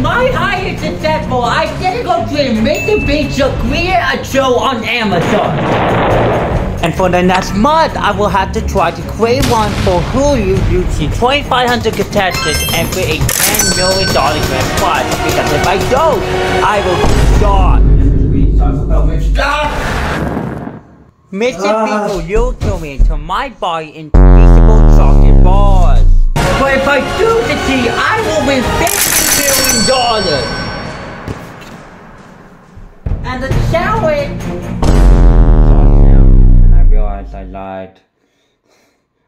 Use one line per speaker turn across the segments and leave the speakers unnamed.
My hire is successful. I didn't go to a Mr. Beast to create a show on Amazon. And for the next month, I will have to try to create one for Hulu using 2,500 contestants and create a $10 million grand prize. Because if I don't, I will be shot. Mr.
Ah.
Beast will you kill me until my body into Feastable chocolate bars. I will win $50 million. And the challenge and I realized I lied.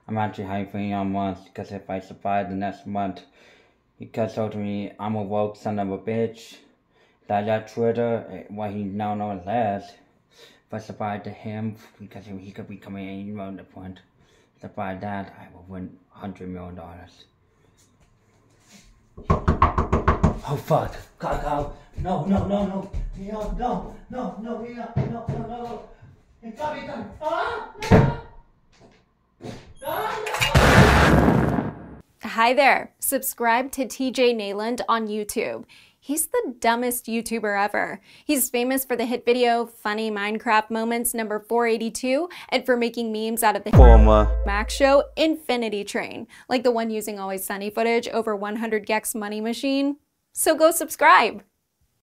I'm actually hyping on months because if I survive the next month, he cuts told me I'm a woke son of a bitch. That that Twitter, eh, what he now knows as, if I survive to him, because he could be coming any moment at point. Survive that, I will win hundred million Oh fuck. No, no, no, no. No, no, no, no, no, no, no, no. It's it's. Ah, no.
Hi there. Subscribe to TJ Neyland on YouTube. He's the dumbest YouTuber ever. He's famous for the hit video Funny Minecraft Moments number 482 and for making memes out of the
former
Max show Infinity Train, like the one using Always Sunny footage over 100 gecs Money Machine. So go subscribe.